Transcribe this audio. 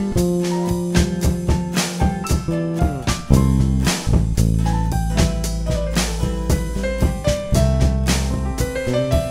thank ừ. you